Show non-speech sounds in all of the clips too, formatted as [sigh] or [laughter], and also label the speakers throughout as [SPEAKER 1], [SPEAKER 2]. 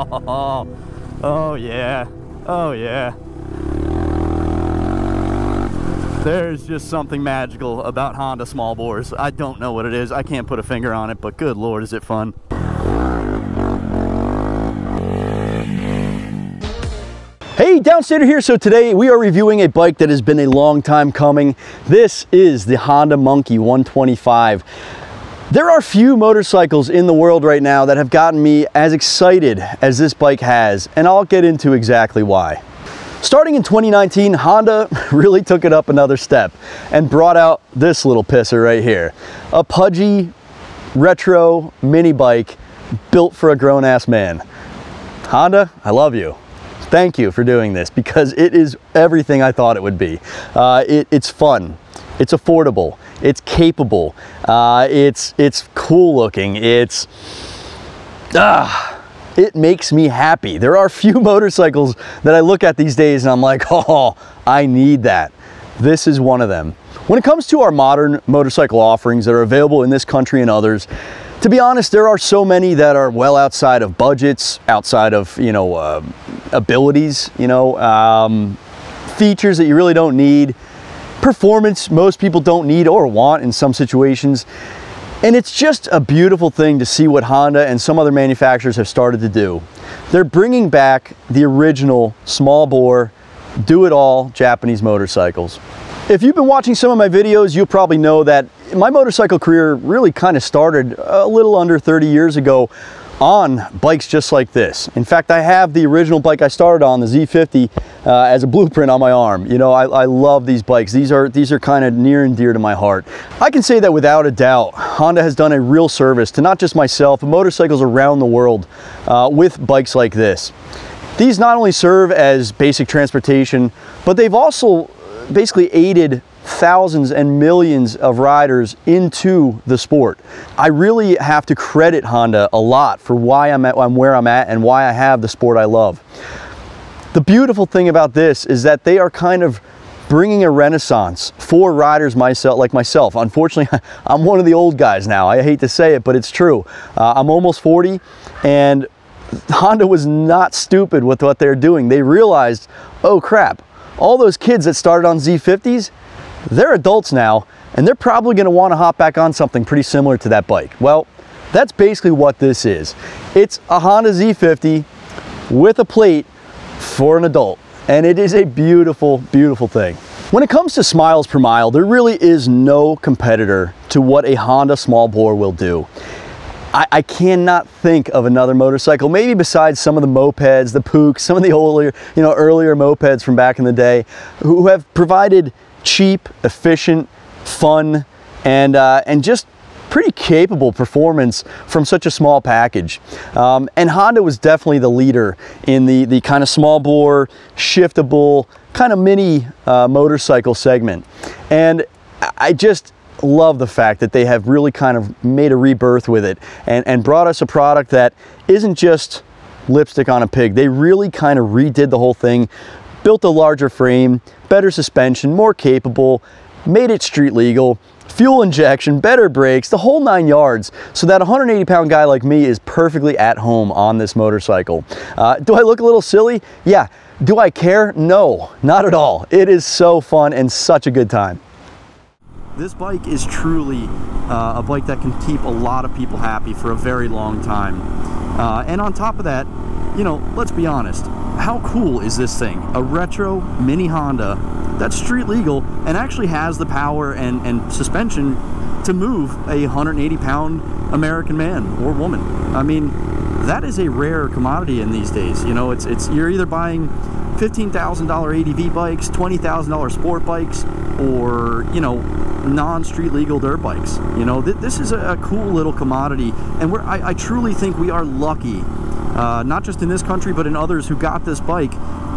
[SPEAKER 1] [laughs] oh yeah. Oh yeah. There's just something magical about Honda small bores. I don't know what it is. I can't put a finger on it, but good lord, is it fun. Hey, Downstater here. So today we are reviewing a bike that has been a long time coming. This is the Honda Monkey 125. There are few motorcycles in the world right now that have gotten me as excited as this bike has, and I'll get into exactly why. Starting in 2019, Honda [laughs] really took it up another step and brought out this little pisser right here. A pudgy, retro mini bike built for a grown-ass man. Honda, I love you thank you for doing this because it is everything I thought it would be. Uh, it, it's fun, it's affordable, it's capable, uh, it's, it's cool looking, it's, ah, it makes me happy. There are [laughs] few motorcycles that I look at these days and I'm like, [laughs] oh, I need that. This is one of them. When it comes to our modern motorcycle offerings that are available in this country and others, to be honest, there are so many that are well outside of budgets, outside of, you know, uh, abilities, you know, um, features that you really don't need, performance most people don't need or want in some situations. And it's just a beautiful thing to see what Honda and some other manufacturers have started to do. They're bringing back the original small bore, do it all Japanese motorcycles. If you've been watching some of my videos, you'll probably know that my motorcycle career really kind of started a little under 30 years ago on bikes just like this. In fact, I have the original bike I started on, the Z50, uh, as a blueprint on my arm. You know, I, I love these bikes. These are, these are kind of near and dear to my heart. I can say that without a doubt, Honda has done a real service to not just myself, but motorcycles around the world uh, with bikes like this. These not only serve as basic transportation, but they've also basically aided thousands and millions of riders into the sport. I really have to credit Honda a lot for why I'm, at, I'm where I'm at and why I have the sport I love. The beautiful thing about this is that they are kind of bringing a renaissance for riders myself, like myself. Unfortunately, [laughs] I'm one of the old guys now. I hate to say it, but it's true. Uh, I'm almost 40 and [laughs] Honda was not stupid with what they're doing. They realized, oh crap, all those kids that started on Z50s, they're adults now, and they're probably gonna wanna hop back on something pretty similar to that bike. Well, that's basically what this is. It's a Honda Z50 with a plate for an adult, and it is a beautiful, beautiful thing. When it comes to smiles per mile, there really is no competitor to what a Honda small bore will do. I, I, cannot think of another motorcycle, maybe besides some of the mopeds, the Puchs, some of the earlier, you know, earlier mopeds from back in the day, who have provided cheap, efficient, fun, and, uh, and just pretty capable performance from such a small package. Um, and Honda was definitely the leader in the, the kind of small bore, shiftable, kind of mini uh, motorcycle segment. And I just, love the fact that they have really kind of made a rebirth with it and, and brought us a product that isn't just lipstick on a pig. They really kind of redid the whole thing, built a larger frame, better suspension, more capable, made it street legal, fuel injection, better brakes, the whole nine yards, so that 180 pound guy like me is perfectly at home on this motorcycle. Uh, do I look a little silly? Yeah. Do I care? No, not at all. It is so fun and such a good time. This bike is truly uh, a bike that can keep a lot of people happy for a very long time. Uh, and on top of that, you know, let's be honest, how cool is this thing? A retro mini Honda that's street legal and actually has the power and, and suspension to move a 180 pound American man or woman. I mean, that is a rare commodity in these days. You know, it's, it's you're either buying $15,000 ADV bikes, $20,000 sport bikes, or, you know, non-street legal dirt bikes. You know, th this is a, a, cool little commodity, and we're, I, I truly think we are lucky, uh, not just in this country, but in others who got this bike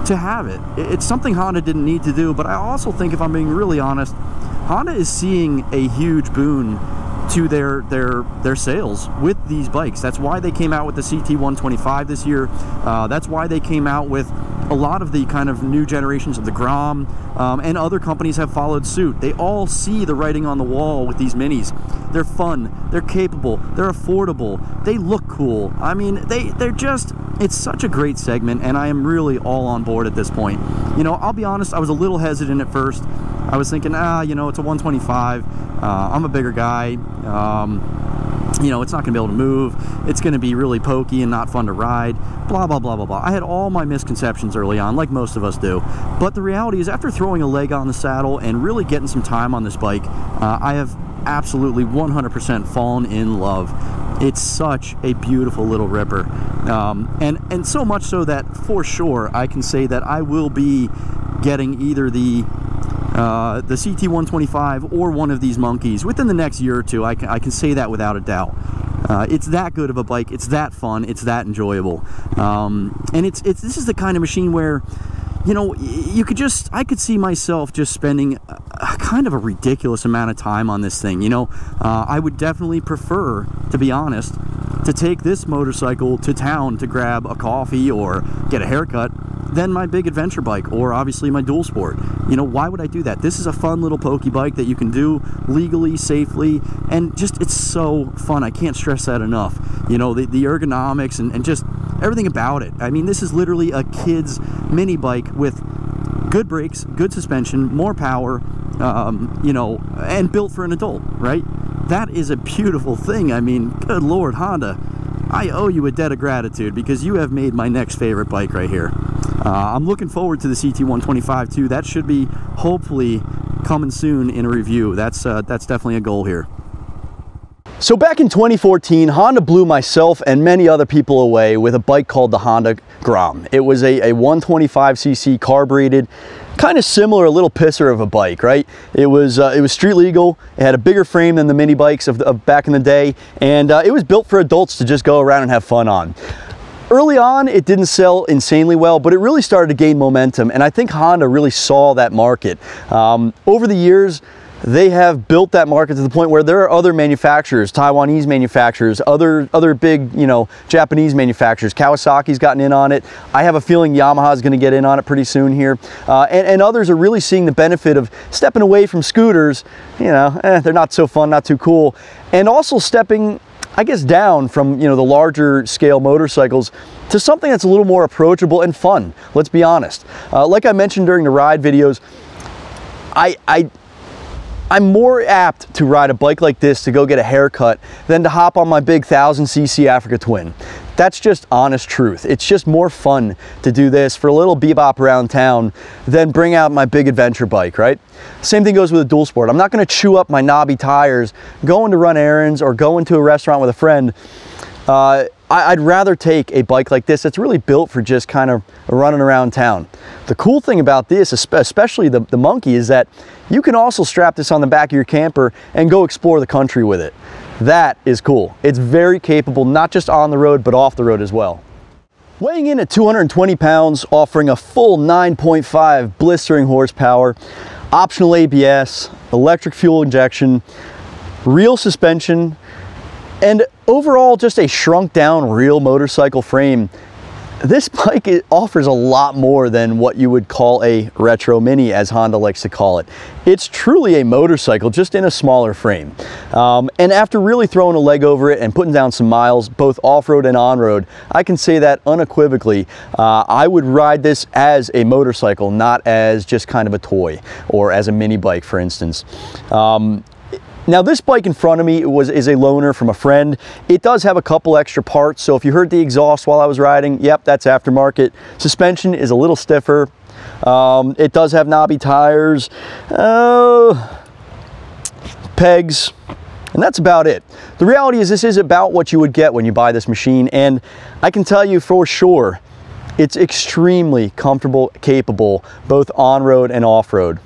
[SPEAKER 1] to have it. It's something Honda didn't need to do, but I also think, if I'm being really honest, Honda is seeing a huge boon to their their their sales with these bikes. That's why they came out with the CT125 this year. Uh, that's why they came out with a lot of the kind of new generations of the Grom um, and other companies have followed suit. They all see the writing on the wall with these minis. They're fun, they're capable, they're affordable, they look cool. I mean, they, they're just, it's such a great segment and I am really all on board at this point. You know, I'll be honest, I was a little hesitant at first. I was thinking, ah, you know, it's a 125. Uh, I'm a bigger guy. Um, you know, it's not going to be able to move. It's going to be really pokey and not fun to ride. Blah, blah, blah, blah, blah. I had all my misconceptions early on, like most of us do. But the reality is, after throwing a leg on the saddle and really getting some time on this bike, uh, I have absolutely 100% fallen in love. It's such a beautiful little ripper. Um, and, and so much so that for sure I can say that I will be getting either the uh, the CT125 or one of these monkeys within the next year or two. I can, I can say that without a doubt. Uh, it's that good of a bike. It's that fun. It's that enjoyable. Um, and it's, it's this is the kind of machine where you know, you could just, I could see myself just spending a, a kind of a ridiculous amount of time on this thing. You know, uh, I would definitely prefer, to be honest, to take this motorcycle to town to grab a coffee or get a haircut than my big adventure bike or obviously my dual sport. You know, why would I do that? This is a fun little pokey bike that you can do legally, safely, and just it's so fun. I can't stress that enough. You know, the, the ergonomics and, and just everything about it. I mean, this is literally a kid's mini bike with good brakes, good suspension, more power, um, you know, and built for an adult, right? That is a beautiful thing. I mean, good Lord, Honda. I owe you a debt of gratitude because you have made my next favorite bike right here. Uh, I'm looking forward to the CT125 too. That should be hopefully coming soon in a review. That's, uh, that's definitely a goal here. So back in 2014, Honda blew myself and many other people away with a bike called the Honda Grom. It was a, a 125cc carbureted, kind of similar, a little pisser of a bike, right? It was uh, it was street legal. It had a bigger frame than the mini bikes of, of back in the day, and uh, it was built for adults to just go around and have fun on. Early on, it didn't sell insanely well, but it really started to gain momentum, and I think Honda really saw that market. Um, over the years, they have built that market to the point where there are other manufacturers, Taiwanese manufacturers, other other big, you know, Japanese manufacturers. Kawasaki's gotten in on it. I have a feeling Yamaha's going to get in on it pretty soon here. Uh, and, and others are really seeing the benefit of stepping away from scooters. You know, eh, they're not so fun, not too cool. And also stepping I guess down from you know the larger scale motorcycles to something that's a little more approachable and fun. Let's be honest. Uh, like I mentioned during the ride videos, I, I I'm more apt to ride a bike like this to go get a haircut than to hop on my big 1000cc Africa Twin. That's just honest truth. It's just more fun to do this for a little bebop around town than bring out my big adventure bike, right? Same thing goes with a dual sport. I'm not gonna chew up my knobby tires going to run errands or going to a restaurant with a friend uh, I'd rather take a bike like this that's really built for just kind of running around town. The cool thing about this, especially the, the Monkey, is that you can also strap this on the back of your camper and go explore the country with it. That is cool. It's very capable, not just on the road, but off the road as well. Weighing in at 220 pounds, offering a full 9.5 blistering horsepower, optional ABS, electric fuel injection, real suspension, and overall just a shrunk down real motorcycle frame. This bike offers a lot more than what you would call a retro mini as Honda likes to call it. It's truly a motorcycle just in a smaller frame. Um, and after really throwing a leg over it and putting down some miles both off-road and on-road, I can say that unequivocally, uh, I would ride this as a motorcycle, not as just kind of a toy or as a mini bike for instance. Um, now this bike in front of me was is a loaner from a friend. It does have a couple extra parts, so if you heard the exhaust while I was riding, yep, that's aftermarket. Suspension is a little stiffer. Um, it does have knobby tires, uh, pegs, and that's about it. The reality is this is about what you would get when you buy this machine, and I can tell you for sure, it's extremely comfortable, capable, both on-road and off-road.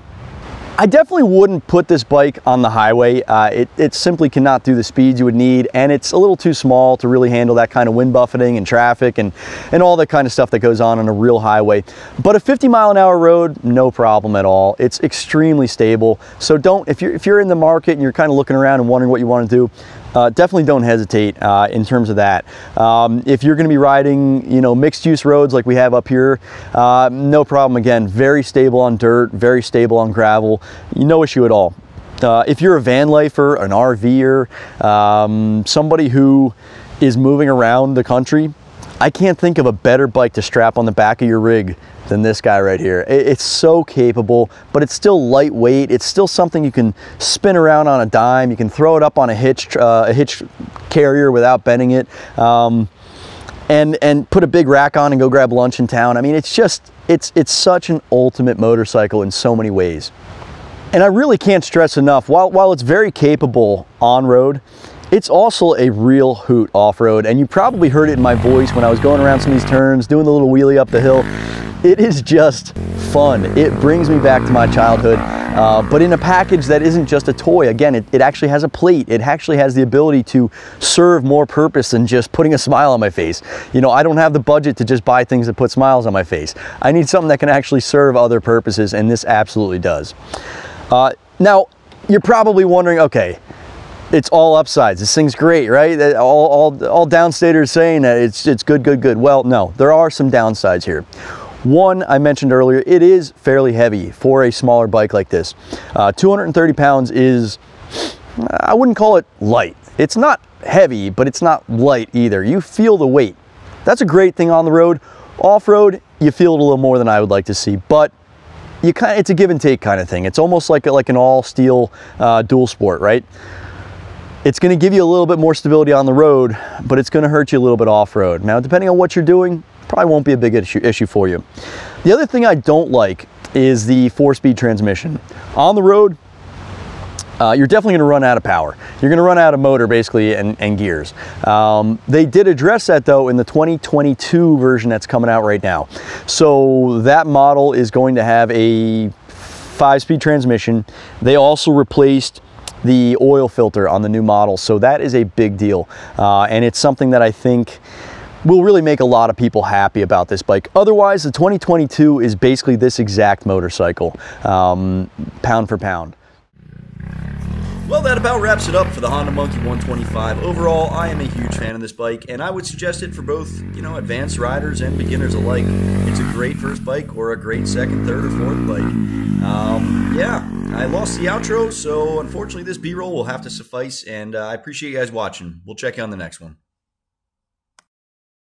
[SPEAKER 1] I definitely wouldn't put this bike on the highway. Uh, it, it simply cannot do the speeds you would need and it's a little too small to really handle that kind of wind buffeting and traffic and, and all that kind of stuff that goes on on a real highway. But a 50 mile an hour road, no problem at all. It's extremely stable. So don't, if you're, if you're in the market and you're kind of looking around and wondering what you want to do, uh, definitely don't hesitate uh, in terms of that. Um, if you're going to be riding, you know, mixed use roads like we have up here, uh, no problem. Again, very stable on dirt, very stable on gravel. No issue at all. Uh, if you're a van lifer, an RVer, um, somebody who is moving around the country, I can't think of a better bike to strap on the back of your rig than this guy right here. It's so capable, but it's still lightweight. It's still something you can spin around on a dime. You can throw it up on a hitch, uh, a hitch carrier without bending it. Um, and, and put a big rack on and go grab lunch in town. I mean, it's just, it's, it's such an ultimate motorcycle in so many ways. And I really can't stress enough, while, while it's very capable on-road, it's also a real hoot off-road. And you probably heard it in my voice when I was going around some of these turns, doing the little wheelie up the hill. It is just fun. It brings me back to my childhood, uh, but in a package that isn't just a toy. Again, it, it actually has a plate. It actually has the ability to serve more purpose than just putting a smile on my face. You know, I don't have the budget to just buy things that put smiles on my face. I need something that can actually serve other purposes, and this absolutely does. Uh, now, you're probably wondering, okay, it's all upsides. This thing's great, right? All, all, all downstaters saying that it's, it's good, good, good. Well, no, there are some downsides here. One, I mentioned earlier, it is fairly heavy for a smaller bike like this. Uh, 230 pounds is, I wouldn't call it light. It's not heavy, but it's not light either. You feel the weight. That's a great thing on the road. Off-road, you feel it a little more than I would like to see, but you kind of, it's a give and take kind of thing. It's almost like, a, like an all steel uh, dual sport, right? It's gonna give you a little bit more stability on the road, but it's gonna hurt you a little bit off-road. Now, depending on what you're doing, probably won't be a big issue, issue for you. The other thing I don't like is the four-speed transmission. On the road, uh, you're definitely going to run out of power. You're going to run out of motor basically and, and gears. Um, they did address that though in the 2022 version that's coming out right now. So that model is going to have a five-speed transmission. They also replaced the oil filter on the new model. So that is a big deal. Uh, and it's something that I think will really make a lot of people happy about this bike. Otherwise, the 2022 is basically this exact motorcycle, um, pound for pound. Well, that about wraps it up for the Honda Monkey 125. Overall, I am a huge fan of this bike, and I would suggest it for both, you know, advanced riders and beginners alike. It's a great first bike or a great second, third, or fourth bike. Um, yeah, I lost the outro, so unfortunately this B-roll will have to suffice, and uh, I appreciate you guys watching. We'll check you on the next one.